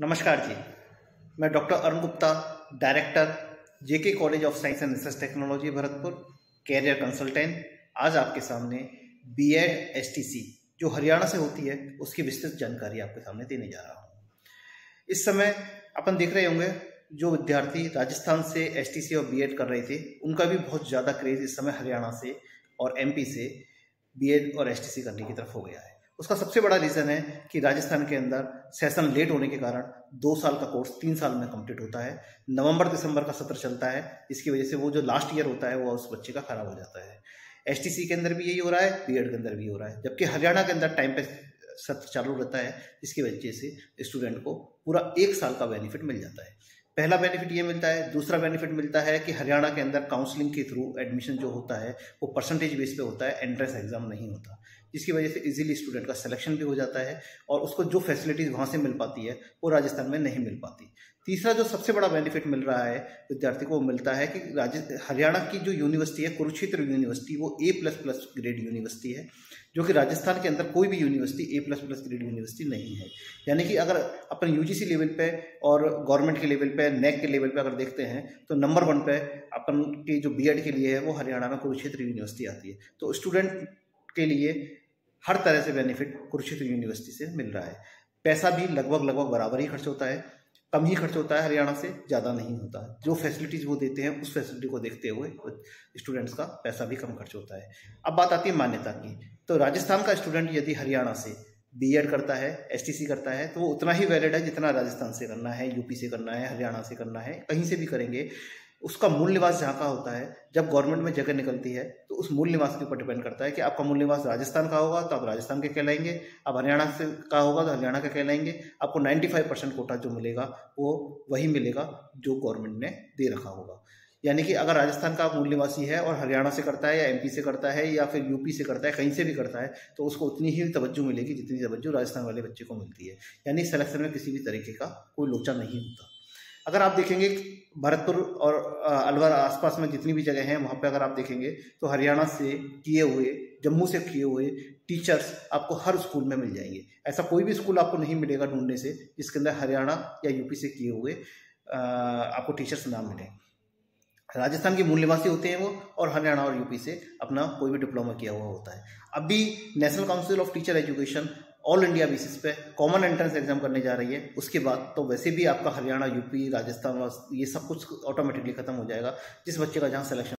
नमस्कार जी। मैं doctor Arun Gupta, director, J K college of science and research technology Bharatpur, career consultant, आज आपके सामने B Ed S T C जो हरियाणा से होती है, उसकी विस्तृत जानकारी आपके सामने देने जा रहा हूँ। इस समय अपन देख रहे होंगे, जो विद्यार्थी राजस्थान से एस टी सी और बी एड कर रहे थे, उनका भी बहुत ज़्यादा क्रेज़ इस समय हरियाणा से और एम पी से बी एड और एस टी सी करने की तरफ़ हो गया है। उसका सबसे बड़ा रीज़न है कि राजस्थान के अंदर सेशन लेट होने के कारण दो साल का कोर्स तीन साल में कंप्लीट होता है। नवंबर, दिसंबर का सत्र चलता है। इसकी वजह से वो जो लास्ट ईयर होता है, वो उस बच्चे का खराब हो जाता है। एस के अंदर भी यही हो रहा है बी के अंदर भी हो रहा है। जबकि हरियाणा के अंदर टाइम पे सत्र चालू रहता है जिसकी वजह से स्टूडेंट को पूरा एक साल का बेनिफिट मिल जाता है। पहला बेनिफिट ये मिलता है, दूसरा बेनिफिट मिलता है कि हरियाणा के अंदर काउंसलिंग के थ्रू एडमिशन जो होता है, वो परसेंटेज बेस पे होता है एंट्रेंस एग्ज़ाम नहीं होता। जिसकी वजह से इजीली स्टूडेंट का सिलेक्शन भी हो जाता है और उसको जो फैसिलिटीज़ वहाँ से मिल पाती है, वो राजस्थान में नहीं मिल पाती। तीसरा जो सबसे बड़ा बेनिफिट मिल रहा है विद्यार्थी को वो मिलता है कि राज्य, हरियाणा की जो यूनिवर्सिटी है, कुरुक्षेत्र यूनिवर्सिटी वो A plus plus grade university है, जो कि राजस्थान के अंदर कोई भी university A plus plus grade university नहीं है। यानी कि अगर अपन यूजीसी लेवल पे और गवर्नमेंट के लेवल पे नेक के लेवल पे अगर देखते हैं तो नंबर वन पे अपन की जो बी के लिए है, वो हरियाणा में कुरुक्षेत्र यूनिवर्सिटी आती है। तो स्टूडेंट के लिए हर तरह से बेनिफिट कुरुक्षेत्र यूनिवर्सिटी से मिल रहा है। पैसा भी लगभग लगभग बराबर ही खर्च होता है। कम ही खर्च होता है हरियाणा से, ज़्यादा नहीं होता जो फैसिलिटीज़ वो देते हैं, उस फैसिलिटी को देखते हुए स्टूडेंट्स का पैसा भी कम खर्च होता है। अब बात आती है मान्यता की। तो राजस्थान का स्टूडेंट यदि हरियाणा से बी करता है एसटीसी करता है तो वो उतना ही वैलिड है जितना राजस्थान से करना है यूपी से करना है, हरियाणा से करना है, कहीं से भी करेंगे। उसका मूल निवास जहाँ का होता है, जब गवर्नमेंट में जगह निकलती है तो उस मूल निवास के ऊपर डिपेंड करता है कि आपका मूल निवास राजस्थान का होगा तो आप राजस्थान के कहलाएँगे, आप हरियाणा से का होगा तो हरियाणा का कहलाएँगे, आपको 95 परसेंट कोटा जो मिलेगा, वो वही मिलेगा जो गवर्नमेंट ने दे रखा होगा। यानी कि अगर राजस्थान का मूल निवासी है और हरियाणा से करता है या एमपी से करता है या फिर यूपी से करता है, कहीं से भी करता है तो उसको उतनी ही तवज्जो मिलेगी जितनी तवज्जो राजस्थान वाले बच्चे को मिलती है। यानी सिलेक्शन में किसी भी तरीके का कोई लोचा नहीं होता। अगर आप देखेंगे भरतपुर और अलवर आसपास में जितनी भी जगह हैं, वहाँ पे अगर आप देखेंगे तो हरियाणा से किए हुए, जम्मू से किए हुए टीचर्स आपको हर स्कूल में मिल जाएँगे। ऐसा कोई भी स्कूल आपको नहीं मिलेगा ढूँढने से, जिसके अंदर हरियाणा या यूपी से किए हुए आपको टीचर्स नाम मिले। राजस्थान के मूल निवासी होते हैं वो, और हरियाणा और यूपी से अपना कोई भी डिप्लोमा किया हुआ होता है। अभी national council of teacher education all India basis पे कॉमन एंट्रेंस एग्ज़ाम करने जा रही है। उसके बाद तो वैसे भी आपका हरियाणा यूपी राजस्थान ये सब कुछ ऑटोमेटिकली खत्म हो जाएगा, जिस बच्चे का जहाँ सिलेक्शन